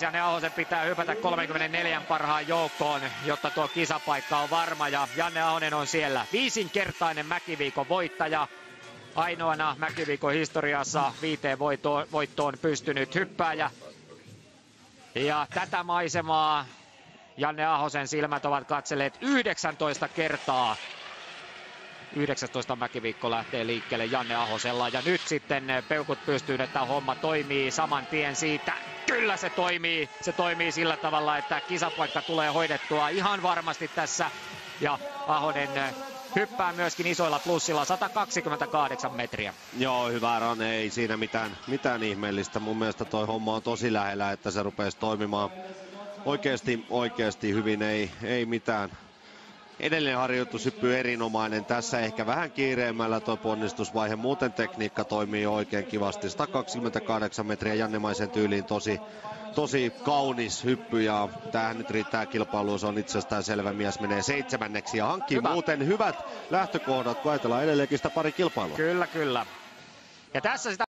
Janne Ahosen pitää hypätä 34 parhaan joukkoon, jotta tuo kisapaikka on varma ja Janne Ahonen on siellä. Viisinkertainen Mäkiviikon voittaja. Ainoana Mäkiviikon historiassa viiteen voittoon, voittoon pystynyt hyppääjä. Ja tätä maisemaa Janne Ahosen silmät ovat katselleet 19 kertaa 19 mäkiviikko lähtee liikkeelle Janne Ahosella ja nyt sitten peukut pystyyn, että homma toimii saman tien siitä. Kyllä se toimii. Se toimii sillä tavalla, että kisapaikka tulee hoidettua ihan varmasti tässä ja Ahonen hyppää myöskin isoilla plussilla 128 metriä. Joo, hyvä rane, ei siinä mitään, mitään ihmeellistä. Mun mielestä toi homma on tosi lähellä, että se rupeisi toimimaan oikeasti, oikeasti hyvin, ei, ei mitään, Edellinen harjoitushyppy erinomainen. Tässä ehkä vähän kiireemmällä tuo ponnistusvaihe. Muuten tekniikka toimii oikein kivasti. 128 metriä Jannemaisen tyyliin tosi, tosi kaunis hyppy ja tämähän nyt riittää kilpailuun. Se on itsestään selvä mies menee seitsemänneksi ja hankkii Hyvä. muuten hyvät lähtökohdat, kun ajatellaan edelleenkin sitä pari kilpailua. Kyllä, kyllä. Ja tässä sitä